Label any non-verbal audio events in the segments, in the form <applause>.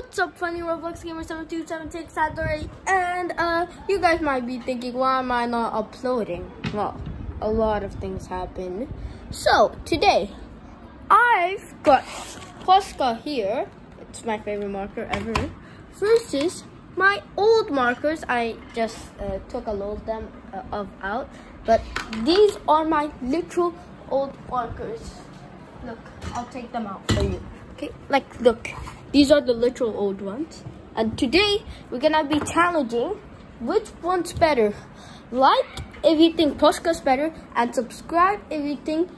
What's up, funny Roblox gamer 7276 at? And uh, you guys might be thinking, why am I not uploading? Well, a lot of things happen. So today, I've got Posca here. It's my favorite marker ever. Versus my old markers. I just uh, took a load of them uh, of out, but these are my literal old markers. Look, I'll take them out for you. Okay, like look, these are the literal old ones. And today we're gonna be challenging which one's better. Like if you think Posca's better, and subscribe if you think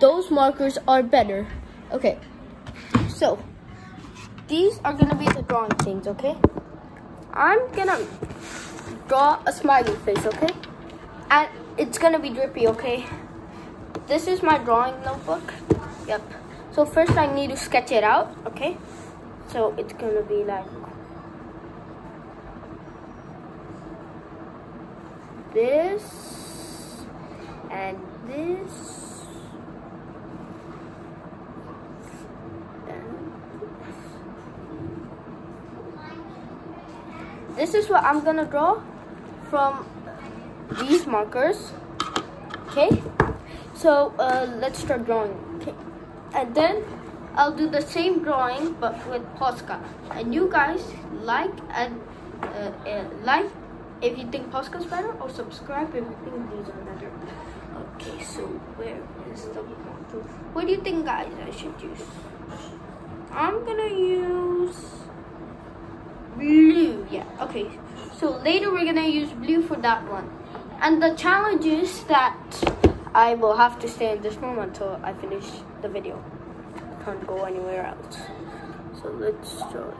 those markers are better. Okay, so these are gonna be the drawing things, okay? I'm gonna draw a smiley face, okay? And it's gonna be drippy, okay? This is my drawing notebook. Yep. So first I need to sketch it out, okay? So it's gonna be like this and this this is what I'm gonna draw from these markers okay? So uh, let's start drawing okay? And then I'll do the same drawing but with Posca. And you guys like and uh, uh, like if you think Posca's better or subscribe if you think these are better. Okay, so where is the What do you think guys I should use? I'm gonna use blue. Yeah, okay. So later we're gonna use blue for that one. And the challenge is that I will have to stay in this room until I finish the video. Can't go anywhere else. So let's start.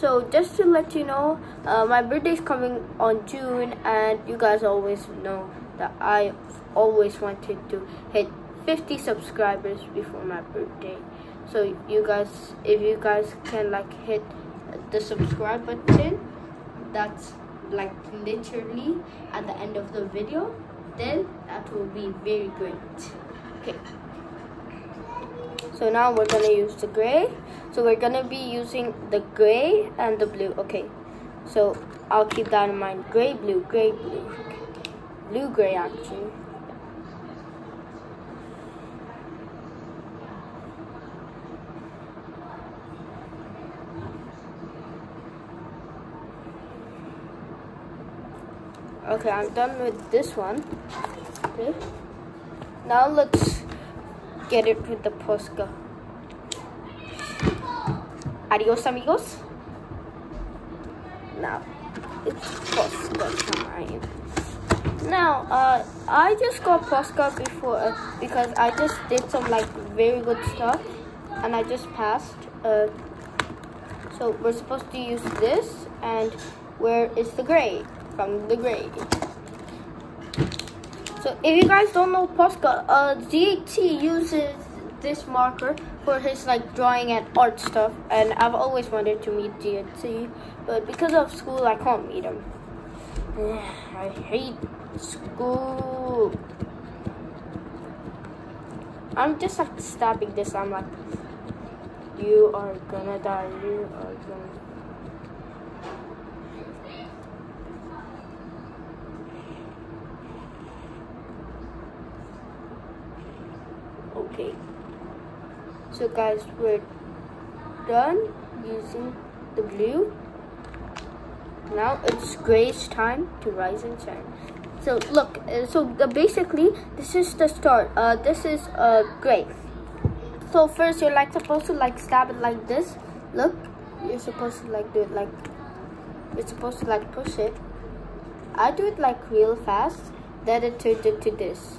So just to let you know, uh, my birthday is coming on June and you guys always know that I always wanted to hit 50 subscribers before my birthday. So you guys, if you guys can like hit the subscribe button, that's like literally at the end of the video then that will be very great okay so now we're gonna use the gray. So we're gonna be using the gray and the blue. Okay. So I'll keep that in mind. Gray blue gray blue. Blue gray actually. Okay, I'm done with this one. Okay. Now let's get it with the Posca. Adios, amigos. Now, it's Posca time. Now, uh, I just got Posca before uh, because I just did some like very good stuff and I just passed. Uh, so we're supposed to use this and where is the grade? from the grade. So if you guys don't know Posca, uh, ZT uses this marker for his like drawing and art stuff and I've always wanted to meet ZT but because of school I can't meet him. <sighs> I hate school. I'm just like stabbing this. I'm like, you are gonna die. You are gonna okay. So guys we're done using the blue now it's gray's time to rise and shine. So look uh, so the, basically this is the start. Uh this is uh gray. So first you're like supposed to like stab it like this. Look you're supposed to like do it like you're supposed to like push it. I do it like real fast. Then it turns into this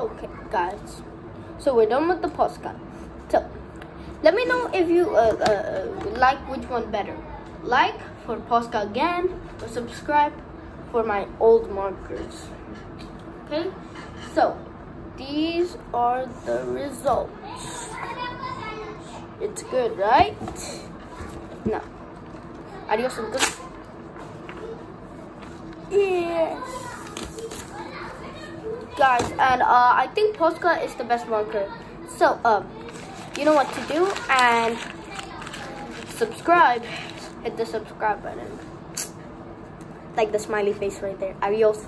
okay guys. So we're done with the Posca. So let me know if you uh, uh, like which one better. Like for Posca again or subscribe for my old markers. Okay? So these are the results. It's good right? No. Adios, amigos. Yes. Guys, and uh, I think Posca is the best marker. So, um, you know what to do, and subscribe. Hit the subscribe button. Like the smiley face right there. Adios.